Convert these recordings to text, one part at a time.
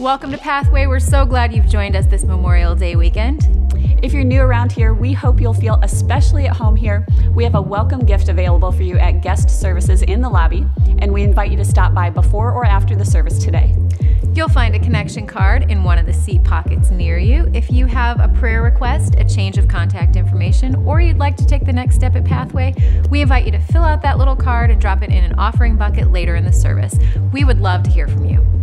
Welcome to Pathway. We're so glad you've joined us this Memorial Day weekend. If you're new around here, we hope you'll feel especially at home here. We have a welcome gift available for you at guest services in the lobby, and we invite you to stop by before or after the service today. You'll find a connection card in one of the seat pockets near you. If you have a prayer request, a change of contact information, or you'd like to take the next step at Pathway, we invite you to fill out that little card and drop it in an offering bucket later in the service. We would love to hear from you.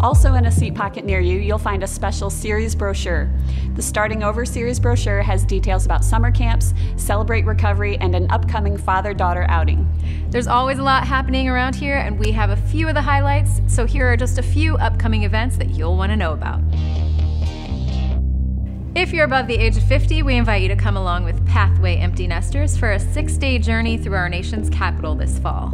Also, in a seat pocket near you, you'll find a special series brochure. The Starting Over series brochure has details about summer camps, Celebrate Recovery, and an upcoming father daughter outing. There's always a lot happening around here, and we have a few of the highlights, so here are just a few upcoming events that you'll want to know about. If you're above the age of 50, we invite you to come along with Pathway Empty Nesters for a six day journey through our nation's capital this fall.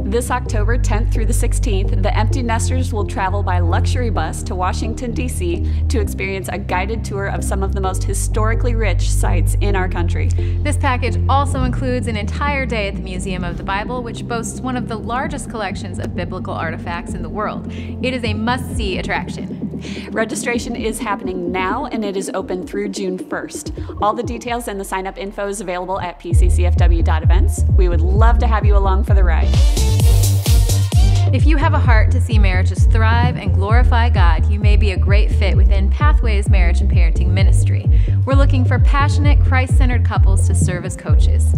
This October 10th through the 16th, the Empty Nesters will travel by luxury bus to Washington, D.C. to experience a guided tour of some of the most historically rich sites in our country. This package also includes an entire day at the Museum of the Bible, which boasts one of the largest collections of biblical artifacts in the world. It is a must see attraction. Registration is happening now and it is open through June 1st. All the details and the sign up info is available at pccfw.events. We would love to have you along for the ride. If you have a heart to see marriages thrive and glorify God, you may be a great fit within Pathways Marriage and Parenting Ministry. We're looking for passionate, Christ centered couples to serve as coaches.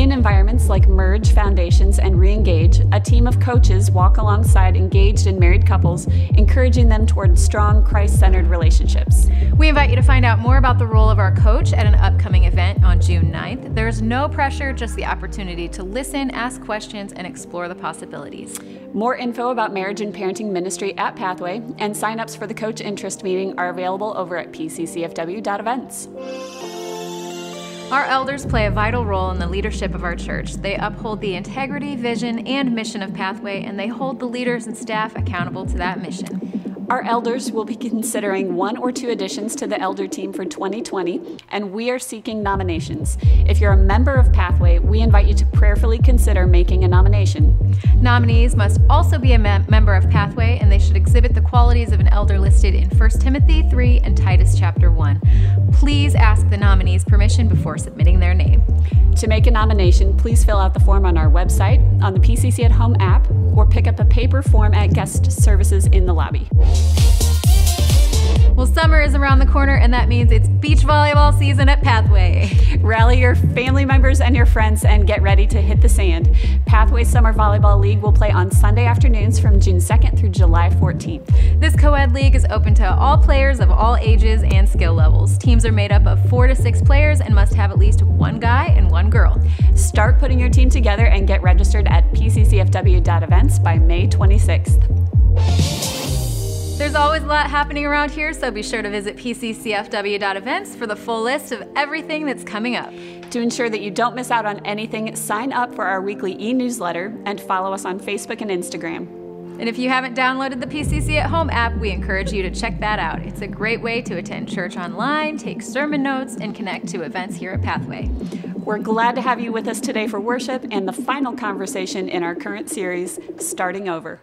In environments like Merge Foundations and Reengage, a team of coaches walk alongside engaged and married couples, encouraging them toward strong, Christ centered relationships. We invite you to find out more about the role of our coach at an upcoming event on June 9th. There's no pressure, just the opportunity to listen, ask questions, and explore the possibilities. More info about marriage and parenting ministry at Pathway and signups for the coach interest meeting are available over at pccfw.events. Our elders play a vital role in the leadership of our church. They uphold the integrity, vision, and mission of Pathway, and they hold the leaders and staff accountable to that mission. Our elders will be considering one or two additions to the elder team for 2020, and we are seeking nominations. If you're a member of Pathway, we invite you to prayerfully consider making a nomination. Nominees must also be a mem member of Pathway, and they should exhibit the qualities of an elder listed in 1 Timothy 3 and Titus chapter 1. Please ask the nominees permission before submitting their name. To make a nomination, please fill out the form on our website, on the PCC at Home app, or pick up a paper form at guest services in the lobby. Well, summer is around the corner, and that means it's beach volleyball season at Pathway. Rally your family members and your friends and get ready to hit the sand. Pathway Summer Volleyball League will play on Sunday afternoons from June 2nd through July 14th. This co ed league is open to all players of all ages and skill levels. Teams are made up of four to six players and must have at least one guy and one girl. Start putting your team together and get registered at pccfw.events by May 26th. There's always a lot happening around here, so be sure to visit pccfw.events for the full list of everything that's coming up. To ensure that you don't miss out on anything, sign up for our weekly e newsletter and follow us on Facebook and Instagram. And if you haven't downloaded the PCC at Home app, we encourage you to check that out. It's a great way to attend church online, take sermon notes, and connect to events here at Pathway. We're glad to have you with us today for worship and the final conversation in our current series, Starting Over.